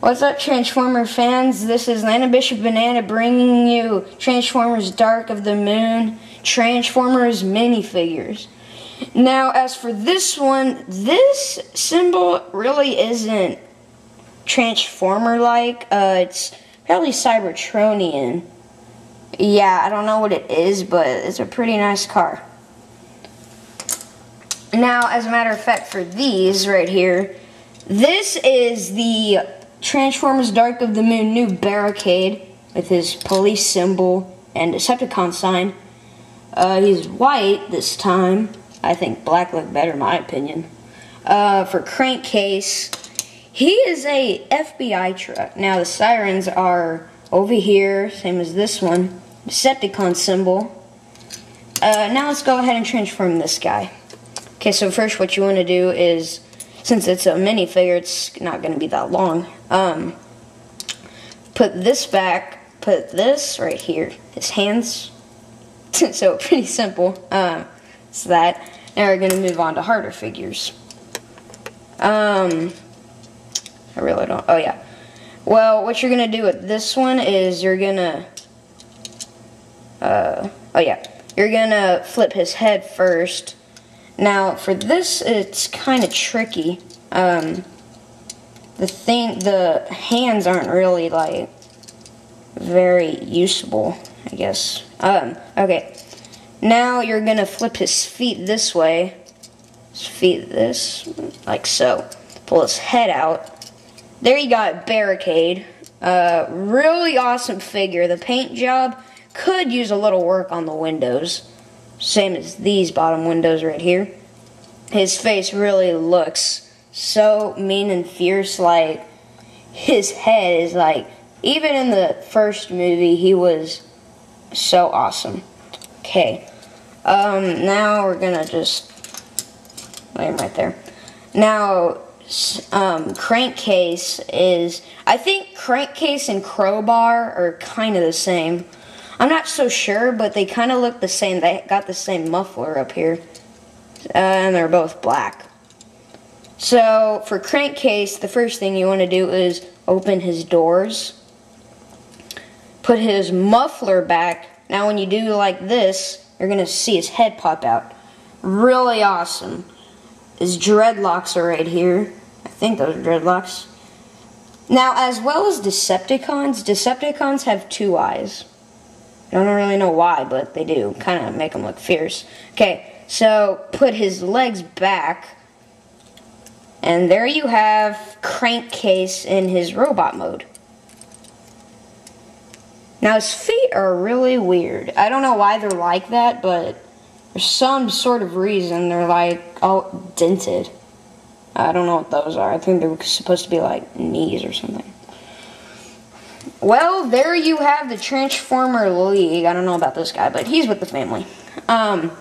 What's up, Transformer fans? This is Lana Bishop Banana bringing you Transformers Dark of the Moon, Transformers minifigures. Now, as for this one, this symbol really isn't Transformer-like. Uh, it's probably Cybertronian. Yeah, I don't know what it is, but it's a pretty nice car. Now, as a matter of fact, for these right here, this is the Transformers Dark of the Moon new barricade with his police symbol and Decepticon sign. Uh, he's white this time. I think black looked better in my opinion. Uh, for crankcase, he is a FBI truck. Now the sirens are over here, same as this one. Decepticon symbol. Uh, now let's go ahead and transform this guy. Okay, so first what you want to do is since it's a minifigure, it's not going to be that long. Um, put this back, put this right here, his hands. so pretty simple. Uh, so that. Now we're going to move on to harder figures. Um, I really don't. Oh yeah. Well, what you're going to do with this one is you're going to. Uh, oh yeah. You're going to flip his head first now, for this, it's kind of tricky. Um, the thing, the hands aren't really, like, very usable, I guess. Um, okay. Now you're gonna flip his feet this way. His feet this, like so. Pull his head out. There you got Barricade. Uh, really awesome figure. The paint job could use a little work on the windows. Same as these bottom windows right here. His face really looks so mean and fierce. Like, his head is like, even in the first movie, he was so awesome. Okay. Um, now we're gonna just lay him right there. Now, um, crankcase is, I think crankcase and crowbar are kind of the same. I'm not so sure, but they kind of look the same. They got the same muffler up here. Uh, and they're both black. So for crankcase, the first thing you want to do is open his doors. Put his muffler back. Now when you do like this, you're going to see his head pop out. Really awesome. His dreadlocks are right here. I think those are dreadlocks. Now, as well as Decepticons, Decepticons have two eyes. I don't really know why, but they do. Kind of make them look fierce. Okay, so put his legs back. And there you have Crankcase in his robot mode. Now his feet are really weird. I don't know why they're like that, but there's some sort of reason they're like all dented. I don't know what those are. I think they're supposed to be like knees or something. Well, there you have the Transformer League. I don't know about this guy, but he's with the family. Um,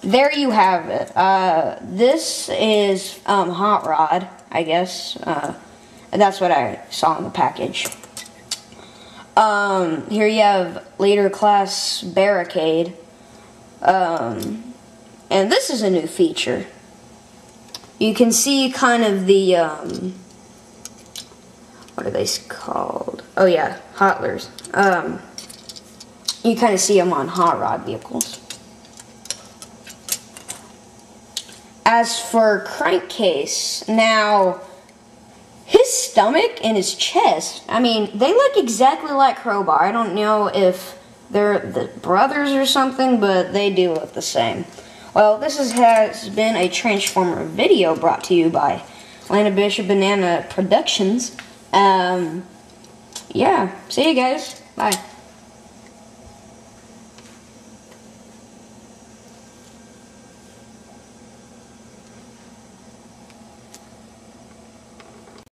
there you have it. Uh, this is um, Hot Rod, I guess. Uh, that's what I saw in the package. Um, here you have Leader Class Barricade. Um, and this is a new feature. You can see kind of the, um, what are they called? Oh yeah, Hotlers. Um, you kind of see them on hot rod vehicles. As for Crankcase, now his stomach and his chest, I mean, they look exactly like Crowbar. I don't know if they're the brothers or something, but they do look the same. Well, this is, has been a Transformer video brought to you by Lana Bishop Banana Productions. Um, yeah, see you guys. Bye.